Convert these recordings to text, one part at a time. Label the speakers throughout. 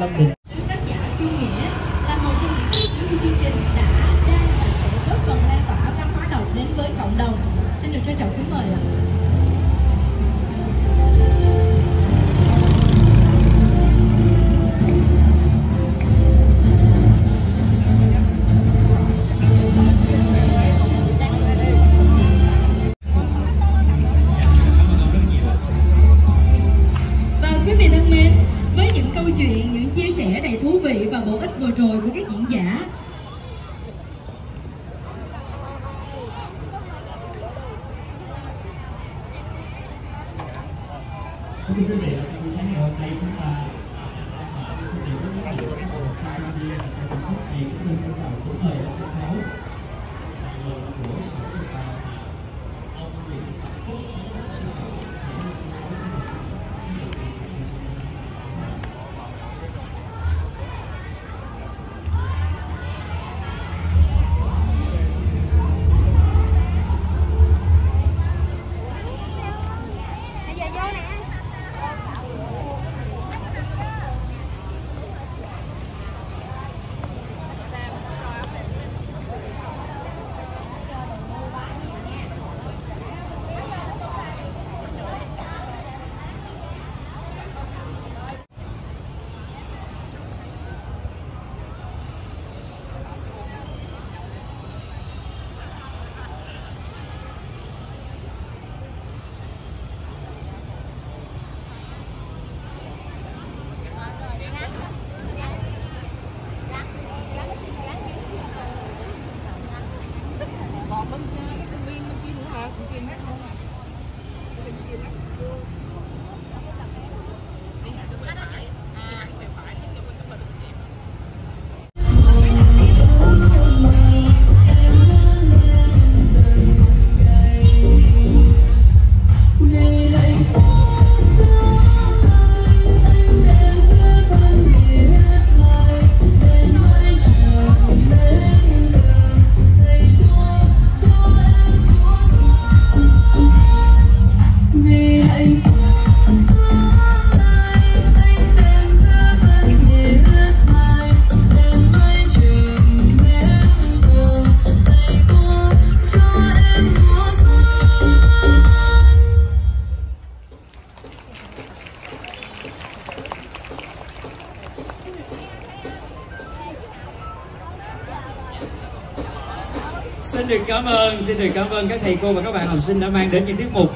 Speaker 1: lang. ผู้ที่ขึ้นไปครับผู้ใช้ในขอ
Speaker 2: งไทยขึ้นมา cảm ơn,
Speaker 1: xin được
Speaker 2: cảm ơn các
Speaker 3: thầy cô
Speaker 2: và các bạn học sinh đã mang đến những tiết mục.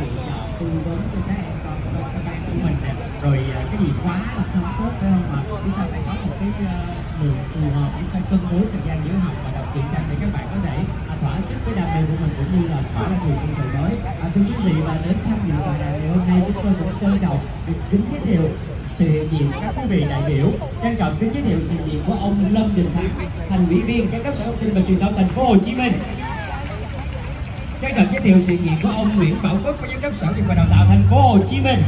Speaker 4: Để
Speaker 1: tư vấn cho các em con của các bạn của mình nè rồi à, cái gì quá là không tốt phải không? Mà chúng ta phải có một cái ờ, đường lượng phù hợp chúng ta cân đối thời gian giữa học và đọc truyện tranh để các bạn có thể à, thỏa sức với đam mê của mình cũng như là thỏa ra người trong thời mới. À, thưa quý vị và đến tham dự tọa đàm ngày hôm nay chúng tôi cũng trân trọng được kính giới thiệu sự hiện diện các quý vị đại biểu trân trọng kính giới thiệu sự hiện diện của ông Lâm Đình Thắng thành ủy viên các cấp sở thông tin và truyền thông thành phố Hồ Chí Minh. Trân trọng thiệu sự kiện của ông Nguyễn Bảo Quốc, phó giám đốc sở dục và đào tạo thành phố Hồ Chí Minh.